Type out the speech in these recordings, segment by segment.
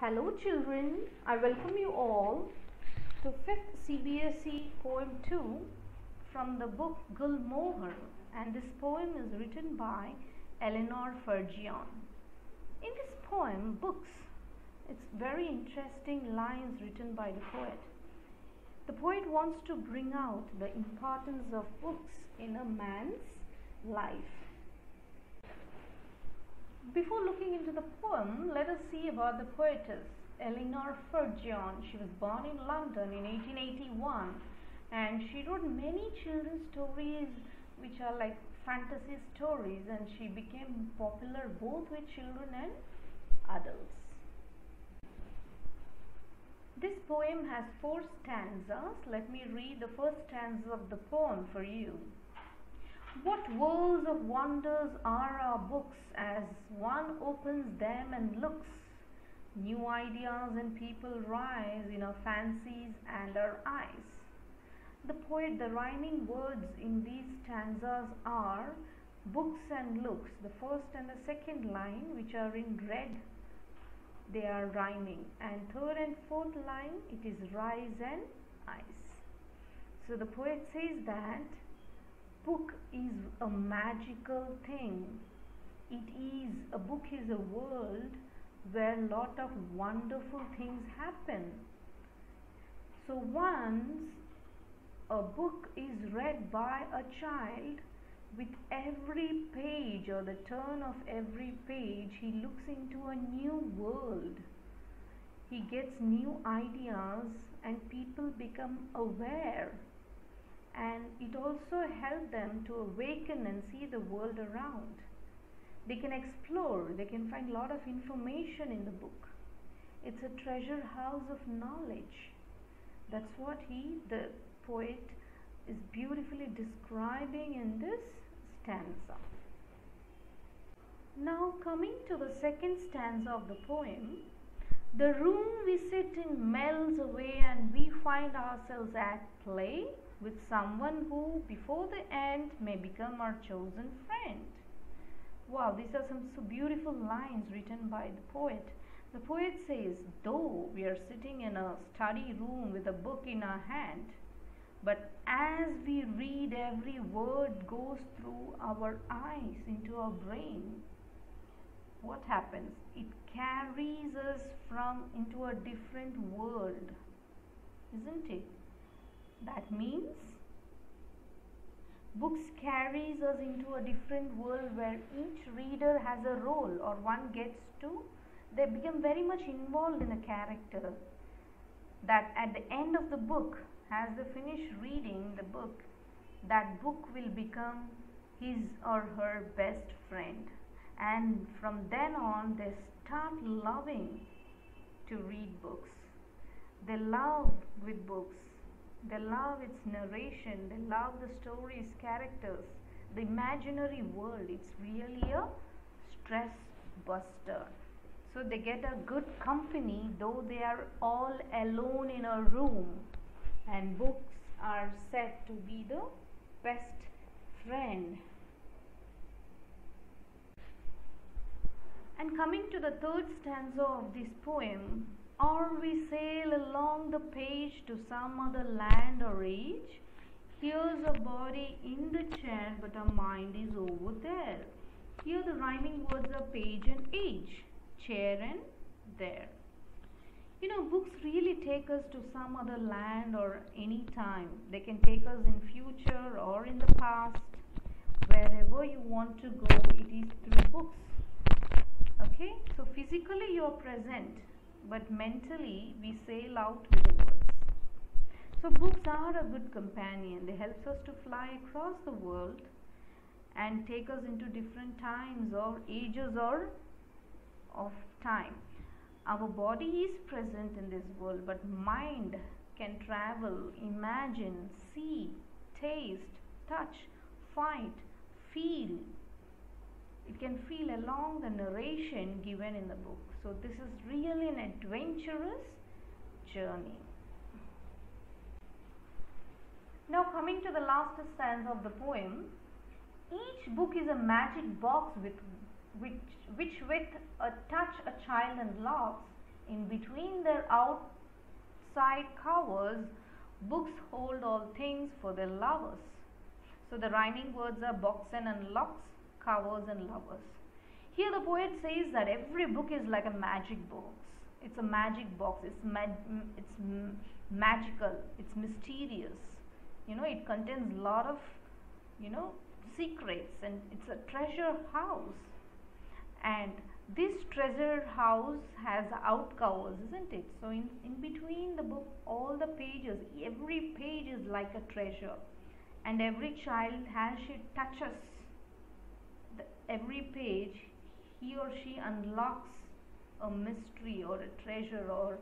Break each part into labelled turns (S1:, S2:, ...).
S1: Hello children, I welcome you all to 5th CBSE poem 2 from the book Gulmohar and this poem is written by Eleanor Farjeon. In this poem, books, it's very interesting lines written by the poet. The poet wants to bring out the importance of books in a man's life. Before looking into the poem, let us see about the poetess Eleanor Farjeon. She was born in London in 1881 and she wrote many children's stories which are like fantasy stories and she became popular both with children and adults. This poem has four stanzas. Let me read the first stanza of the poem for you. What worlds of wonders are our books as one opens them and looks. New ideas and people rise in our fancies and our eyes. The poet, the rhyming words in these stanzas are books and looks. The first and the second line, which are in red, they are rhyming. And third and fourth line, it is rise and eyes. So the poet says that book is a magical thing. It is, a book is a world where a lot of wonderful things happen. So once a book is read by a child, with every page or the turn of every page, he looks into a new world. He gets new ideas and people become aware and it also helps them to awaken and see the world around. They can explore, they can find a lot of information in the book. It's a treasure house of knowledge. That's what he, the poet, is beautifully describing in this stanza. Now, coming to the second stanza of the poem, the room we sit in melts away and we find ourselves at play with someone who, before the end, may become our chosen friend. Wow, these are some so beautiful lines written by the poet. The poet says, though we are sitting in a study room with a book in our hand, but as we read, every word goes through our eyes into our brain. What happens? It carries us from into a different world, isn't it? That means books carries us into a different world where each reader has a role or one gets to they become very much involved in a character that at the end of the book as they finish reading the book that book will become his or her best friend and from then on they start loving to read books they love with books they love its narration, they love the stories, characters, the imaginary world. It's really a stress buster. So they get a good company though they are all alone in a room. And books are said to be the best friend. And coming to the third stanza of this poem, or we sail along the page to some other land or age. Here's a body in the chair, but our mind is over there. Here the rhyming words are page and age, chair and there. You know, books really take us to some other land or any time. They can take us in future or in the past. Wherever you want to go, it is through books. Okay, so physically you are present but mentally we sail out with the words. So books are a good companion. They help us to fly across the world and take us into different times or ages or of time. Our body is present in this world, but mind can travel, imagine, see, taste, touch, fight, feel. It can feel along the narration given in the book. So this is really an adventurous journey. Now coming to the last stanza of the poem, each book is a magic box with which, which with a touch a child unlocks In between their outside covers, books hold all things for their lovers. So the rhyming words are box and locks, covers and lovers. Here the poet says that every book is like a magic box. It's a magic box. It's mag- it's magical. It's mysterious. You know, it contains a lot of, you know, secrets and it's a treasure house. And this treasure house has out outcovers, isn't it? So in, in between the book, all the pages, every page is like a treasure. And every child, as she touches every page, he or she unlocks a mystery or a treasure or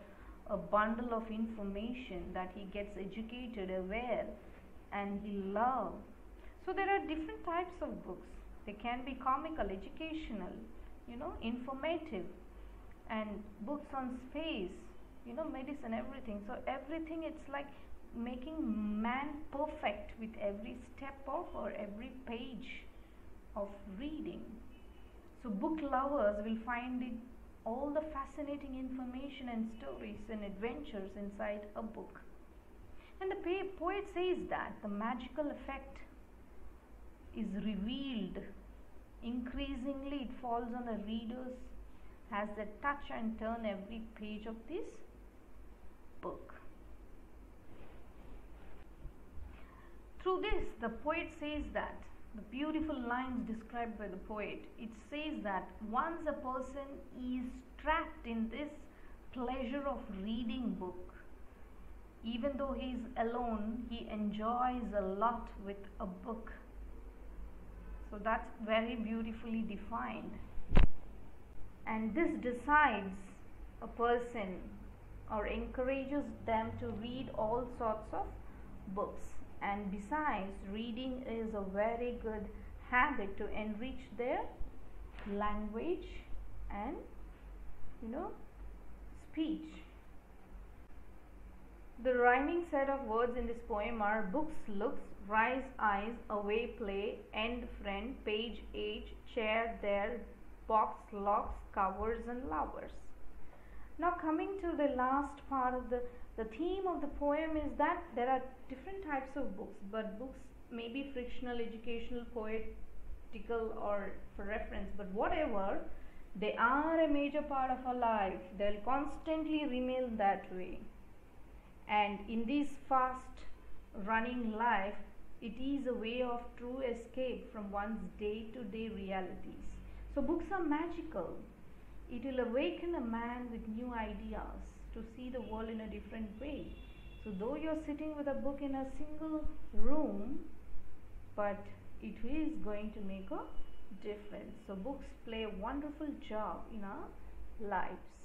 S1: a bundle of information that he gets educated, aware, and he loves. So there are different types of books. They can be comical, educational, you know, informative, and books on space, you know, medicine, everything. So everything it's like making man perfect with every step of or every page of reading. So book lovers will find it all the fascinating information and stories and adventures inside a book. And the poet says that the magical effect is revealed. Increasingly, it falls on the readers as they touch and turn every page of this book. Through this, the poet says that the beautiful lines described by the poet, it says that once a person is trapped in this pleasure of reading book, even though he is alone, he enjoys a lot with a book. So that's very beautifully defined. And this decides a person or encourages them to read all sorts of books and besides reading is a very good habit to enrich their language and you know speech. The rhyming set of words in this poem are books looks rise eyes away play end friend page age chair there box locks covers and lovers coming to the last part of the the theme of the poem is that there are different types of books, but books may be frictional, educational, poetical, or for reference, but whatever, they are a major part of our life. They'll constantly remain that way. And in this fast running life, it is a way of true escape from one's day to day realities. So, books are magical. It will awaken a man with new ideas to see the world in a different way. So, though you're sitting with a book in a single room, but it is going to make a difference. So, books play a wonderful job in our lives.